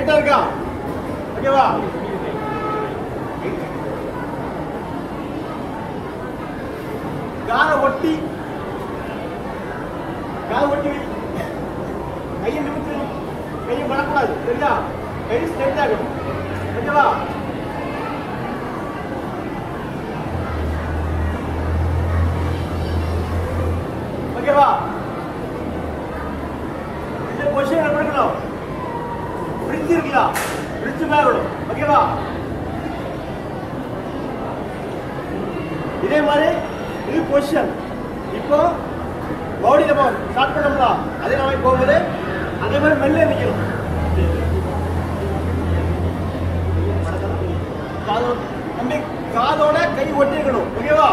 ஸ்ட்ரைட்டா இருக்கா ஓகேவா காலை ஒட்டி காலை ஒட்டி கையை நிமித்து கையை பண்ணக்கூடாது சரியா கை ஸ்ட்ரெயிட் ஆகும் ஓகேவா இந்த பொசிஷன் எப்படி இருக்கணும் பிரிட்ஜ் இருக்குல்ல பிரிட்ஜ் மேல விடும் ஓகேவா இதே மாதிரி இது பொசிஷன் இப்போ பாடி நம்ம ஸ்டார்ட் பண்ணோம்ல. அதே மாதிரி போகும்போது அதே மாதிரி மெல்ல நிற்கணும் காதோட தம்பி காதோட கை ஒட்டிருக்கணும். ஓகேவா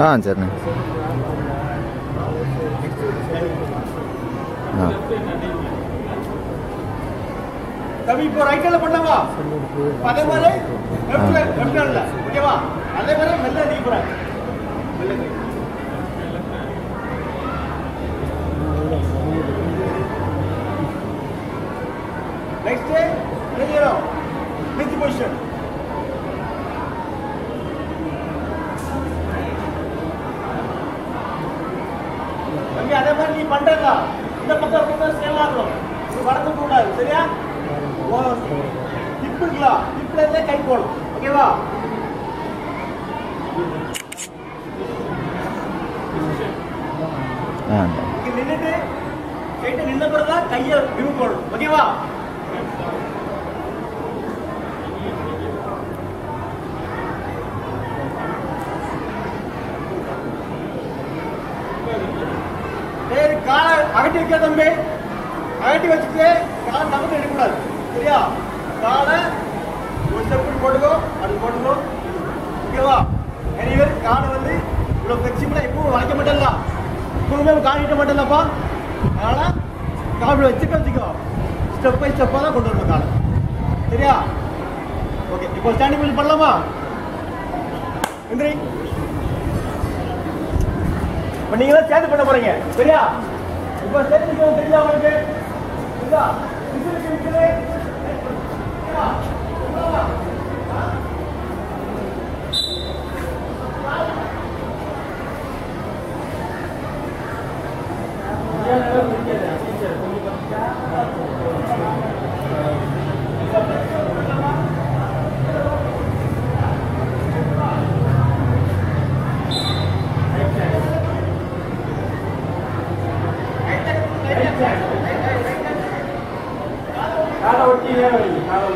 ஆ சரிண்ணே. தம்பி இப்போ ரைட் ஹேண்ட்ல பண்ணலாமா? அதே மாதிரி லெஃப்ட் லெஃப்ட் ஹேண்ட்ல ஓகேவா அதே மாதிரி மெல்ல அடிக்க போற மெல்ல நெக்ஸ்ட் ரெடியரோ பிரிட்ஜ் பொசிஷன் தம்பி அதே மாதிரி நீ பண்றதா? இந்த பக்கம் ரொம்ப சேவ் ஆகணும் வடக்கு கூடாது சரியா? ஹிப் இருக்குல்ல ஹிப்ல இருந்தே கை போகணும் ஓகேவா நின்னுட்டு கைட்ட நின்ன பிறகு கையை ரிமூவ் பண்ணணும் ஓகேவா ஆட்டி அகட்டி வைக்க தம்பி. ஆட்டி வச்சுட்டு காலை நமக்கு எடுக்கக்கூடாது. சரியா? காலை ஒரு ஸ்டெப் போட்டுக்கோ அது போட்டுக்கோ. ஓகேவா எனிவர் காலை வந்து இவ்வளோ ஃப்ளெக்சிபிளாக எப்பவும் வளைக்க மாட்டேன்ல எப்பவுமே காணிட்ட மாட்டேன்லப்பா அதனால கால் வச்சுக்க. வச்சுக்கோ ஸ்டெப் பை ஸ்டெப்பாக தான் கொண்டு வரணும் காலை. சரியா? ஓகே இப்போ ஸ்டாண்டிங் பண்ணி பண்ணலாமா? நன்றி இப்போ நீங்க சேர்ந்து பண்ண போகிறீங்க சரியா? இப்போ சேர்த்து நிற்கணும் தெரியுதா உங்களுக்கு காலை ஒட்டி நேரம் வைங்க, காலை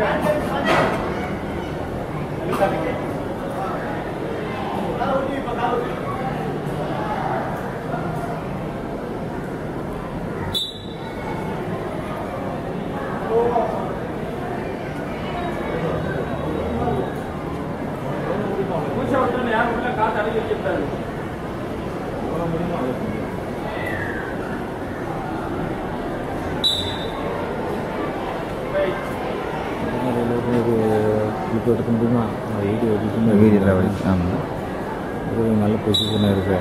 Yeah. இப்போ எடுக்க முடியுமா? வீடியோ எடிட்டிங் வீடியோ ஆமாம் நல்ல பொசிஷனாக இருக்கு.